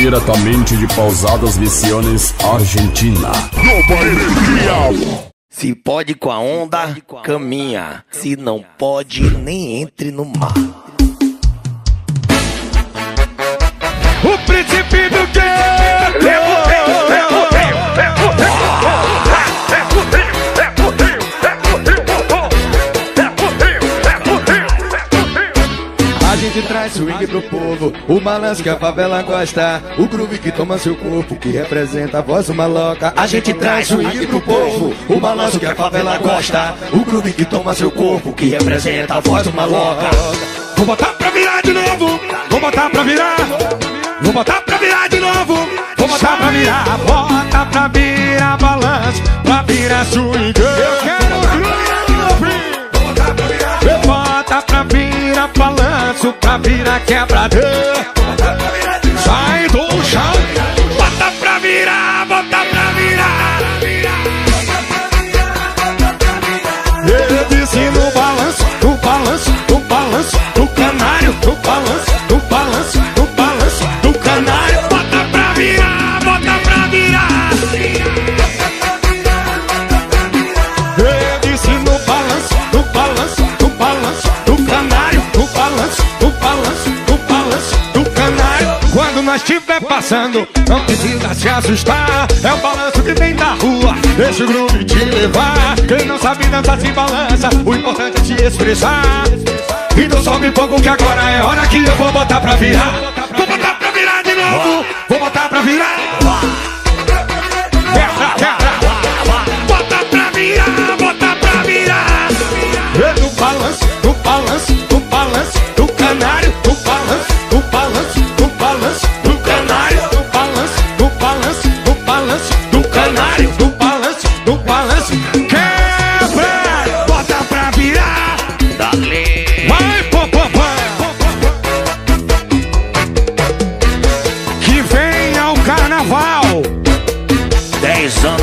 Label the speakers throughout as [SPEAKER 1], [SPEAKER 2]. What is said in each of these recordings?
[SPEAKER 1] diretamente de Pausadas Misiones, Argentina. Nova Energia.
[SPEAKER 2] Se pode com a onda, caminha. Se não pode, nem entre no mar.
[SPEAKER 3] O príncipe A gente traz swing pro povo, o balanço que a favela gosta, o groove que toma seu corpo, que representa a voz maloca. A gente traz swing pro povo, o balanço que a favela gosta, o groove que toma seu corpo, que representa a voz maloca. Vou botar pra virar de novo, vou botar pra virar, vou botar pra virar de novo, vou botar pra virar, bota pra virar balanço, pra virar swing. Eu quero groove. Bota pra virar balanço, pra virar quebradão. Sai Nós estiver passando, não precisa se assustar. É o balanço que vem da rua, deixa o groove te levar. Quem não sabe dançar se balança, o importante é se expressar. Então sobe um pouco que agora é hora que eu vou botar pra virar. Vou botar pra virar de novo, vou botar pra virar.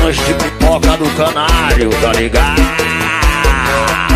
[SPEAKER 2] lanche de pipoca do canário, tá ligado?